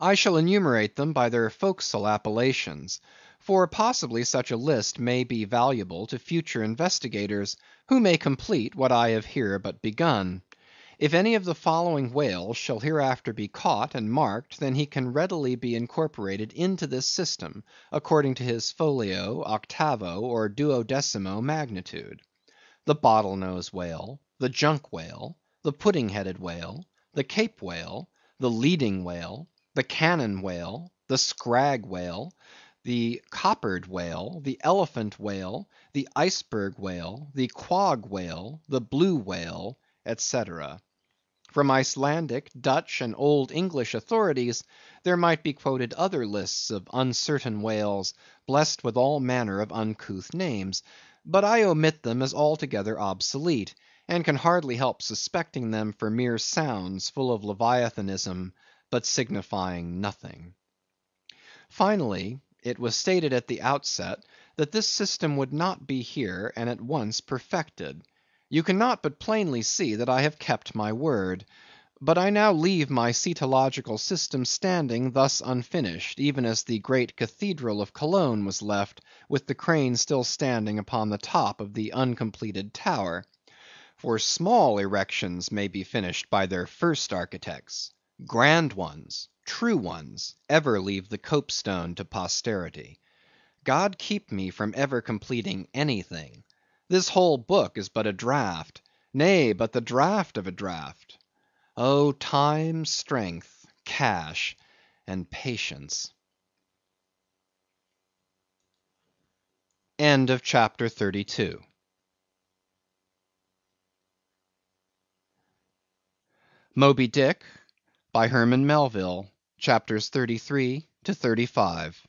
I shall enumerate them by their forecastle appellations; for possibly such a list may be valuable to future investigators, who may complete what I have here but begun. If any of the following whales shall hereafter be caught and marked, then he can readily be incorporated into this system, according to his folio, octavo, or duodecimo magnitude: The Bottle nose Whale, the Junk Whale, the Pudding headed Whale, the Cape Whale, the Leading Whale, the Cannon Whale, the Scrag Whale, the Coppered Whale, the Elephant Whale, the Iceberg Whale, the Quog Whale, the Blue Whale, etc. From Icelandic, Dutch, and old English authorities, there might be quoted other lists of uncertain whales, blessed with all manner of uncouth names; but I omit them as altogether obsolete, and can hardly help suspecting them for mere sounds full of leviathanism, but signifying nothing. Finally, it was stated at the outset that this system would not be here and at once perfected. You cannot but plainly see that I have kept my word. But I now leave my cetological system standing thus unfinished, even as the great cathedral of Cologne was left, with the crane still standing upon the top of the uncompleted tower. For small erections may be finished by their first architects; grand ones, true ones, ever leave the copestone to posterity. God keep me from ever completing anything. This whole book is but a draught; nay, but the draught of a draught. Oh, time, strength, cash, and patience! CHAPTER 33. Moby Dick, by Herman Melville. CHAPTERS 33 to 35.